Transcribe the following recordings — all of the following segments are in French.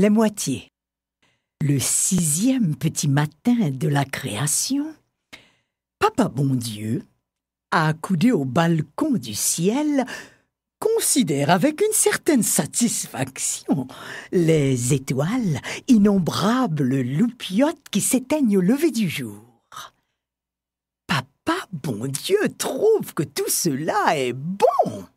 Les moitiés. Le sixième petit matin de la création, Papa bon Dieu, accoudé au balcon du ciel, considère avec une certaine satisfaction les étoiles, innombrables loupiottes qui s'éteignent au lever du jour. Papa bon Dieu trouve que tout cela est bon.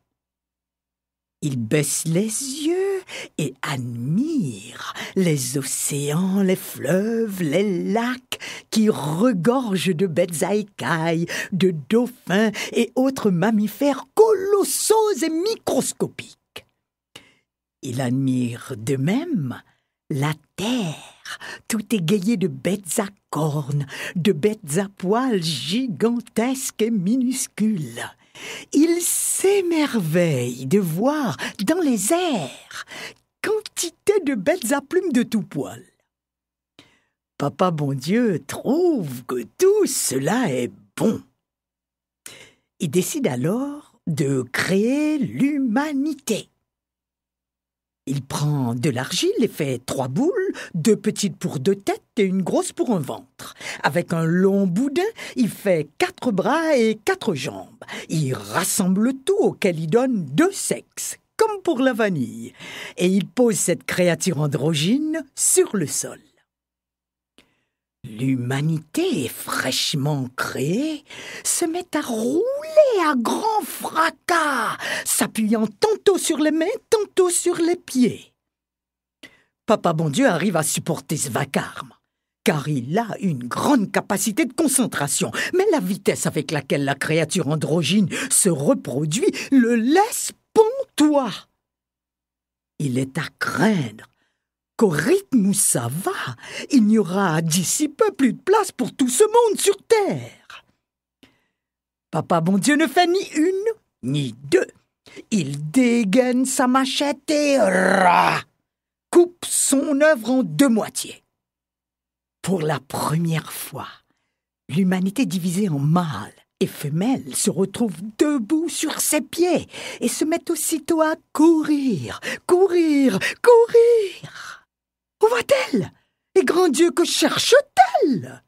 Il baisse les yeux et admire les océans, les fleuves, les lacs qui regorgent de bêtes à écailles, de dauphins et autres mammifères colossaux et microscopiques. Il admire de même la terre, tout égayée de bêtes à cornes, de bêtes à poils gigantesques et minuscules il s'émerveille de voir dans les airs quantité de bêtes à plumes de tout poil. Papa bon Dieu trouve que tout cela est bon. Il décide alors de créer l'humanité. Il prend de l'argile et fait trois boules, deux petites pour deux têtes et une grosse pour un ventre. Avec un long boudin, il fait quatre bras et quatre jambes. Il rassemble tout auquel il donne deux sexes, comme pour la vanille. Et il pose cette créature androgyne sur le sol. L'humanité fraîchement créée se met à rouler à grand fracas, s'appuyant tantôt sur les mains, tantôt sur les pieds. Papa bon Dieu arrive à supporter ce vacarme, car il a une grande capacité de concentration, mais la vitesse avec laquelle la créature androgyne se reproduit le laisse pontois. Il est à craindre qu'au rythme où ça va, il n'y aura d'ici peu plus de place pour tout ce monde sur Terre. Papa bon Dieu ne fait ni une, ni deux. Il dégaine sa machette et rah, coupe son œuvre en deux moitiés. Pour la première fois, l'humanité divisée en mâles et femelles se retrouve debout sur ses pieds et se met aussitôt à courir, courir, courir. Où va-t-elle? Et grand Dieu, que cherche-t-elle?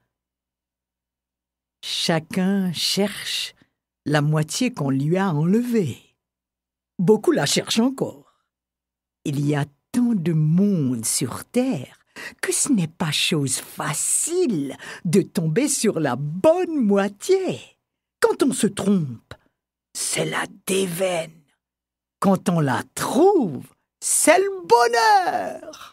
Chacun cherche la moitié qu'on lui a enlevée. Beaucoup la cherchent encore. Il y a tant de monde sur Terre que ce n'est pas chose facile de tomber sur la bonne moitié. Quand on se trompe, c'est la déveine. Quand on la trouve, c'est le bonheur.